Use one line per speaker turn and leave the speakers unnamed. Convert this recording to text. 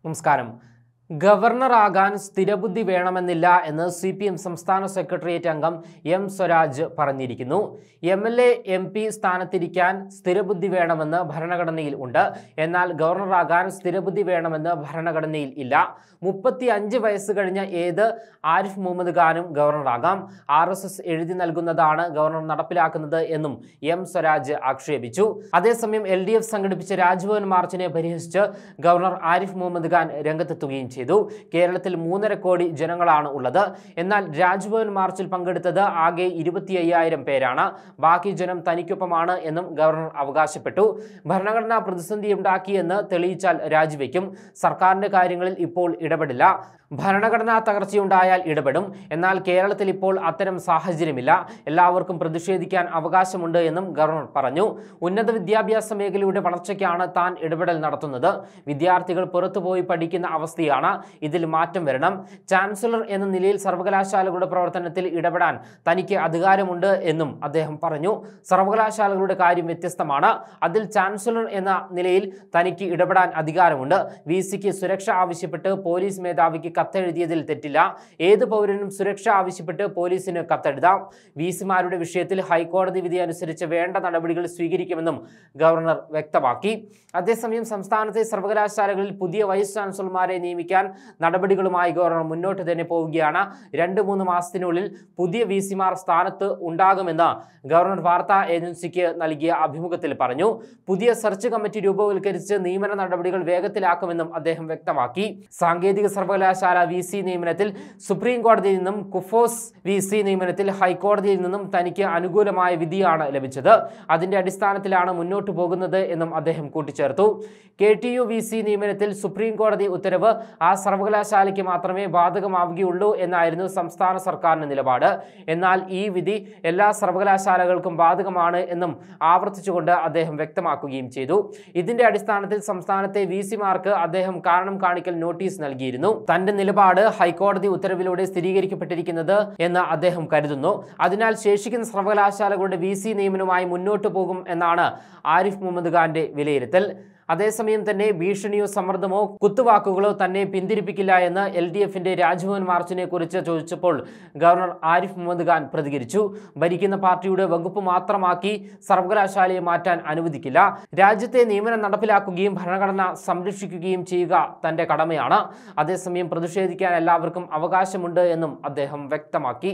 നമസ്കാരം ഗവർണറാകാൻ സ്ഥിരബുദ്ധി വേണമെന്നില്ല എന്ന് സി പി എം സംസ്ഥാന സെക്രട്ടേറിയറ്റ് അംഗം എം സ്വരാജ് പറഞ്ഞിരിക്കുന്നു. M L A M P സ്ഥാനത്തിരിക്കാൻ സ്ഥിരബുദ്ധി വേണമെന്ന് ഭരണഘടനയിൽ ഉണ്ട്. എന്നാൽ ഗവർണറാകാൻ സ്ഥിരബുദ്ധി വേണമെന്ന് ഭരണഘടനയിൽ ഇല്ല. മുപ്പത്തി അഞ്ച് വയസ്സ് കഴിഞ്ഞ ഏത് ആരിഫ് മുഹമ്മദ് ഖാനും ഗവർണറാകാം. ആർ എസ് എസ് എഴുതി നൽകുന്നതാണ് ഗവർണർ നടപ്പിലാക്കുന്നത് എന്നും എം സ്വരാജ് ആക്ഷേപിച്ചു. അതേസമയം എൽ ഡി എഫ് സംഘടിപ്പിച്ച രാജ്ഭവൻ മാർച്ചിനെ പരിഹസിച്ച് ഗവർണർ ആരിഫ് മുഹമ്മദ് ഖാൻ രംഗത്തെത്തുകയും ചെയ്തു. കേരളത്തിൽ മൂന്നര കോടി ജനങ്ങളാണ് ഉള്ളത്. എന്നാൽ രാജ്ഭവൻ മാർച്ചിൽ പങ്കെടുത്തത് ആകെ ഇരുപത്തി അയ്യായിരം പേരാണ്. ബാക്കി ജനം തനിക്കൊപ്പമാണ് എന്നും ഗവർണർ അവകാശപ്പെട്ടു. ഭരണഘടനാ പ്രതിസന്ധി ഉണ്ടാക്കിയെന്ന് തെളിയിച്ചാൽ രാജിവെക്കും. സർക്കാരിന്റെ കാര്യങ്ങളിൽ ഇപ്പോൾ ഇടപെടില്ല. ഭരണഘടനാ തകർച്ചയുണ്ടായാൽ ഇടപെടും. എന്നാൽ കേരളത്തിൽ ഇപ്പോൾ അത്തരം സാഹചര്യമില്ല. എല്ലാവർക്കും പ്രതിഷേധിക്കാൻ അവകാശമുണ്ട് എന്നും ഗവർണർ പറഞ്ഞു. ഉന്നത വിദ്യാഭ്യാസ മേഖലയുടെ വളർച്ചയ്ക്കാണ് താൻ ഇടപെടൽ നടത്തുന്നത്. വിദ്യാർത്ഥികൾ പുറത്തുപോയി പഠിക്കുന്ന അവസ്ഥയാണ് ഇതിൽ മാറ്റം വരണം. ചാൻസലർ എന്ന നിലയിൽ സർവകലാശാലകളുടെ പ്രവർത്തനത്തിൽ ഇടപെടാൻ തനിക്ക് അധികാരമുണ്ട് എന്നും അദ്ദേഹം പറഞ്ഞു. സർവകലാശാലകളുടെ കാര്യം വ്യത്യസ്തമാണ്. അതിൽ ചാൻസലർ എന്ന നിലയിൽ തനിക്ക് ഇടപെടാൻ അധികാരമുണ്ട്. വി സിക്ക് സുരക്ഷ ആവശ്യപ്പെട്ട് പോലീസ് മേധാവിക്ക് കത്തെഴുതിയതിൽ തെറ്റില്ല. ഏത് പൗരനും സുരക്ഷ ആവശ്യപ്പെട്ട് പോലീസിന് കത്തെഴുതാം. വി സിമാരുടെ വിഷയത്തിൽ ഹൈക്കോടതി വിധി അനുസരിച്ച് വേണ്ട നടപടികൾ സ്വീകരിക്കുമെന്നും ഗവർണർ വ്യക്തമാക്കി. അതേസമയം സംസ്ഥാനത്തെ സർവകലാശാലകളിൽ പുതിയ വൈസ് ചാൻസലർമാരെ നിയമിക്കാൻ നടപടികളുമായി ഗവർണർ മുന്നോട്ട് തന്നെ പോവുകയാണ്. രണ്ട് മൂന്ന് മാസത്തിനുള്ളിൽ പുതിയ വി സിമാർ സ്ഥാനത്ത് ഉണ്ടാകുമെന്ന് ഗവർണർ വാർത്താ ഏജൻസിക്ക് നൽകിയ അഭിമുഖത്തിൽ പറഞ്ഞു. പുതിയ സെർച്ച് കമ്മിറ്റി രൂപവൽക്കരിച്ച് നിയമന നടപടികൾ വേഗത്തിലാക്കുമെന്നും അദ്ദേഹം വ്യക്തമാക്കി. സാങ്കേതിക സർവകലാശാല വി സി നിയമനത്തിൽ സുപ്രീം കോടതിയിൽ നിന്നും കുഫോസ് വി സി നിയമനത്തിൽ ഹൈക്കോടതിയിൽ നിന്നും തനിക്ക് അനുകൂലമായ വിധിയാണ് ലഭിച്ചത്. അതിന്റെ അടിസ്ഥാനത്തിലാണ് മുന്നോട്ട് പോകുന്നത് എന്നും അദ്ദേഹം കൂട്ടിച്ചേർത്തു. K T U V C നിയമനത്തിൽ സുപ്രീം കോടതി ഉത്തരവ് സർവകലാശാലയ്ക്ക് മാത്രമേ ബാധകമാവുകയുള്ളൂ എന്നായിരുന്നു സംസ്ഥാന സർക്കാരിന്റെ നിലപാട്. എന്നാൽ ഈ വിധി എല്ലാ സർവകലാശാലകൾക്കും ബാധകമാണ് എന്നും ആവർത്തിച്ചുകൊണ്ട് അദ്ദേഹം വ്യക്തമാക്കുകയും ചെയ്തു. ഇതിന്റെ അടിസ്ഥാനത്തിൽ സംസ്ഥാനത്തെ വി സിമാർക്ക് അദ്ദേഹം കാരണം കാണിക്കൽ നോട്ടീസ് നൽകിയിരുന്നു. തന്റെ നിലപാട് ഹൈക്കോടതി ഉത്തരവിലൂടെ സ്ഥിരീകരിക്കപ്പെട്ടിരിക്കുന്നത് എന്ന് അദ്ദേഹം കരുതുന്നു. അതിനാൽ ശേഷിക്കുന്ന സർവകലാശാലകളുടെ വി നിയമനവുമായി മുന്നോട്ടു പോകും എന്നാണ് ആരിഫ് മുഹമ്മദ് ഖാന്റെ വിലയിരുത്തൽ. അതേസമയം തന്നെ ഭീഷണിയോ സമ്മർദ്ദമോ കുത്തുവാക്കുകളോ തന്നെ പിന്തിരിപ്പിക്കില്ല എന്ന് എൽ ഡി എഫിന്റെ രാജ്ഭവൻ മാർച്ചിനെ കുറിച്ച് ചോദിച്ചപ്പോൾ ഗവർണർ ആരിഫ് മുഹമ്മദ് ഖാൻ പ്രതികരിച്ചു. ഭരിക്കുന്ന പാർട്ടിയുടെ വകുപ്പ് മാത്രമാക്കി സർവകലാശാലയെ മാറ്റാൻ അനുവദിക്കില്ല. രാജ്യത്തെ നിയമനം നടപ്പിലാക്കുകയും ഭരണഘടന സംരക്ഷിക്കുകയും ചെയ്യുക തന്റെ കടമയാണ്. അതേസമയം പ്രതിഷേധിക്കാൻ എല്ലാവർക്കും അവകാശമുണ്ട് എന്നും അദ്ദേഹം വ്യക്തമാക്കി.